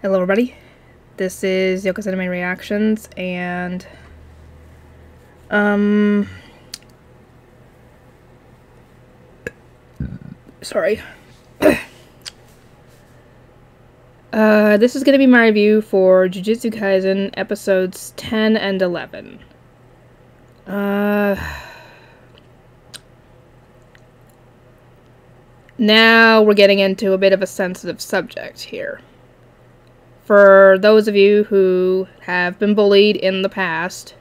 Hello everybody, this is Yoko's Anime Reactions, and, um, sorry. uh, this is gonna be my review for Jujutsu Kaisen episodes 10 and 11. Uh... Now we're getting into a bit of a sensitive subject here for those of you who have been bullied in the past,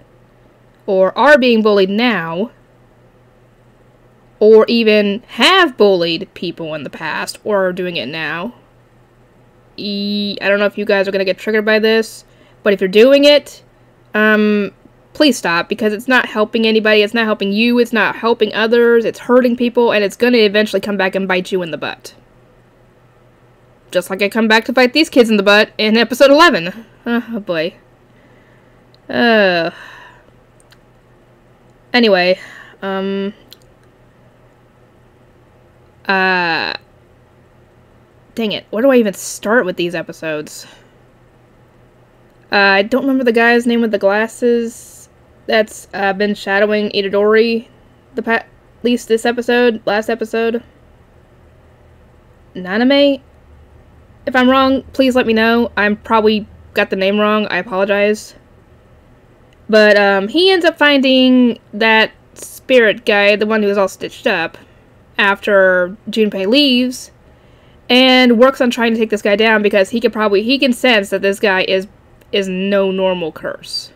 or are being bullied now, or even have bullied people in the past, or are doing it now. I don't know if you guys are going to get triggered by this, but if you're doing it, um, please stop because it's not helping anybody, it's not helping you, it's not helping others, it's hurting people, and it's going to eventually come back and bite you in the butt. Just like I come back to fight these kids in the butt in episode 11. Oh, boy. Uh. Anyway, um. Uh. Dang it. Where do I even start with these episodes? Uh, I don't remember the guy's name with the glasses that's uh, been shadowing Itadori the pa- at least this episode, last episode. Naname? If I'm wrong, please let me know. I'm probably got the name wrong. I apologize. But um, he ends up finding that spirit guy, the one who was all stitched up, after Junpei leaves, and works on trying to take this guy down because he could probably he can sense that this guy is is no normal curse.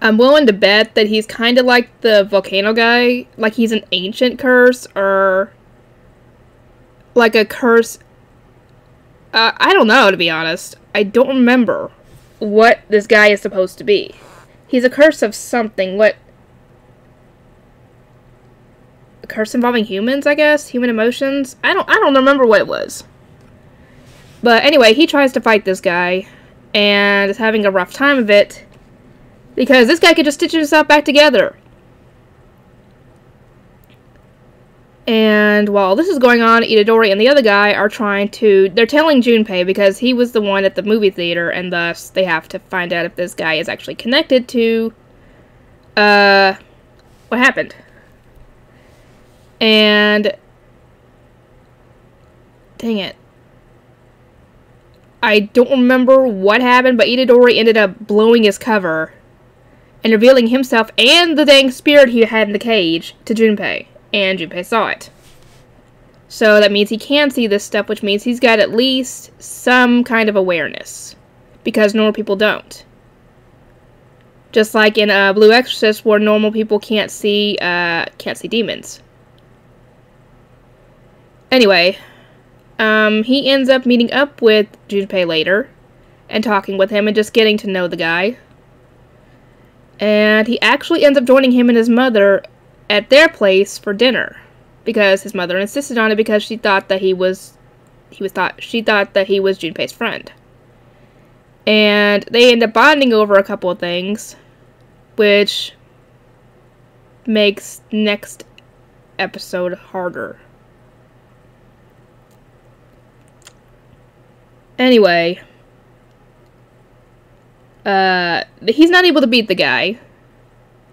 I'm willing to bet that he's kind of like the volcano guy, like he's an ancient curse or like a curse uh, I don't know, to be honest. I don't remember what this guy is supposed to be. He's a curse of something. What? A curse involving humans, I guess? Human emotions? I don't I don't remember what it was. But anyway, he tries to fight this guy and is having a rough time of it because this guy could just stitch himself back together. And while this is going on, Itadori and the other guy are trying to. They're telling Junpei because he was the one at the movie theater, and thus they have to find out if this guy is actually connected to. Uh. What happened? And. Dang it. I don't remember what happened, but Itadori ended up blowing his cover and revealing himself and the dang spirit he had in the cage to Junpei and Junpei saw it. So that means he can see this stuff, which means he's got at least some kind of awareness. Because normal people don't. Just like in uh, Blue Exorcist, where normal people can't see, uh, can't see demons. Anyway, um, he ends up meeting up with Junpei later, and talking with him and just getting to know the guy. And he actually ends up joining him and his mother at their place for dinner because his mother insisted on it because she thought that he was he was thought she thought that he was Junpei's friend. And they end up bonding over a couple of things which makes next episode harder. Anyway, uh he's not able to beat the guy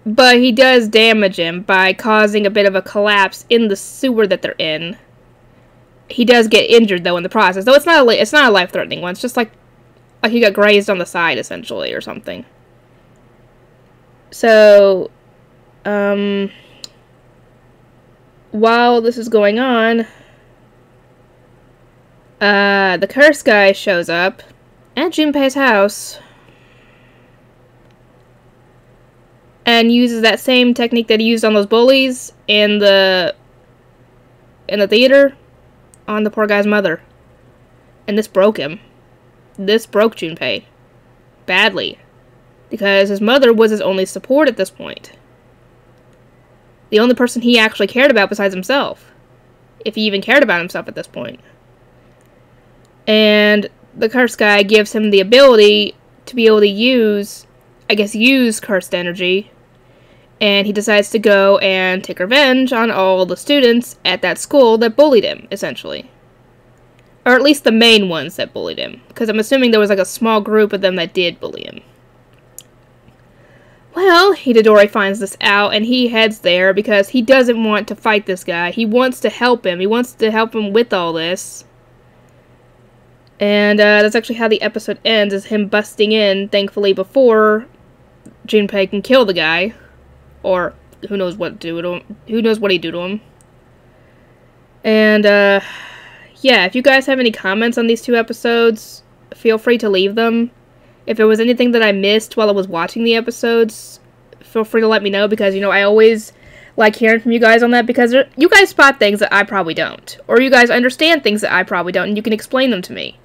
but he does damage him by causing a bit of a collapse in the sewer that they're in. He does get injured though in the process. Though it's not a it's not a life threatening one. It's just like like he got grazed on the side essentially or something. So um while this is going on uh the curse guy shows up at Junpei's house and uses that same technique that he used on those bullies in the in the theater on the poor guy's mother. And this broke him. This broke Junpei. Badly. Because his mother was his only support at this point. The only person he actually cared about besides himself. If he even cared about himself at this point. And the curse guy gives him the ability to be able to use, I guess, use cursed energy and he decides to go and take revenge on all the students at that school that bullied him, essentially. Or at least the main ones that bullied him. Because I'm assuming there was like a small group of them that did bully him. Well, Itadori finds this out and he heads there because he doesn't want to fight this guy. He wants to help him. He wants to help him with all this. And uh, that's actually how the episode ends, is him busting in, thankfully, before Junpei can kill the guy. Or who knows what do to him. Who knows what he do to him. And, uh, yeah, if you guys have any comments on these two episodes, feel free to leave them. If there was anything that I missed while I was watching the episodes, feel free to let me know because, you know, I always like hearing from you guys on that because you guys spot things that I probably don't. Or you guys understand things that I probably don't and you can explain them to me.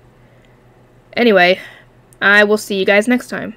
Anyway, I will see you guys next time.